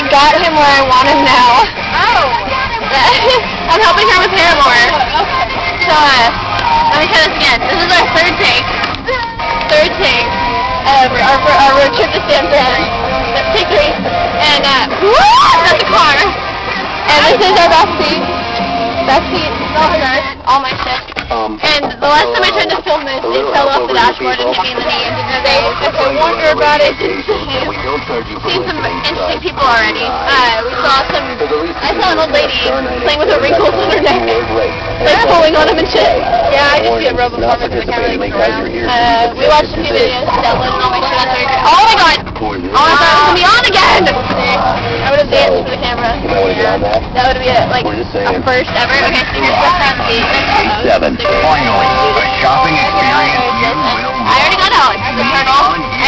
I got him where I want him now. Oh. I'm helping her with Paramore. So, uh, let me try this again. This is our third take. Third take of our, our road trip to San Fran. That's take three. And, uh, woo! That's the car. And this is our back seat. Back seat. All my, all my shit. Um, And the last time I tried to film this, it fell off the dashboard and hit me in the knee. And they, if I warned her about it, we don't charge you seen some interesting people already. Uh, we saw some, For the least I saw an old lady playing with her wrinkles in her neck, keyword rate. like pulling on them and shit. Yeah, I just see a Warning, robot not farmer because I can't really participating. look Guys, around. here. Uh, we watched a few videos, downloaded all my shit on there. Oh my god! Oh, I thought it was gonna be on again! I would have danced for the camera. You might want to get on that. That would be a, like We're a first ever. Okay, so here's the front seat. Seven. Finally,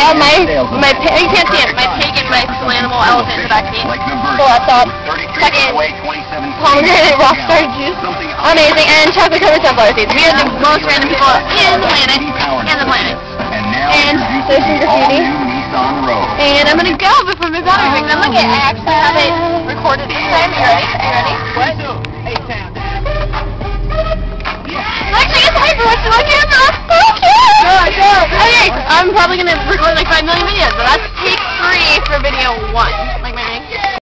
turtle. I have my, my, pa- you can't see it, my pig and my school animal elephant in the back seat. like the Full laptop. 33 Second, away, 27 pomegranate rockstar juice. Amazing, and chocolate covered sunflower seeds. We are the most random people in the planet, in the planet. And now And there's some the all graffiti. new Nissan Rogue. And I'm gonna go before my battery breaks. I'm looking, I actually have it recorded this time. You ready? You ready? What? Actually, it's hyperwatch to my camera. Okay. Okay, Probably gonna record like 5 million videos, but that's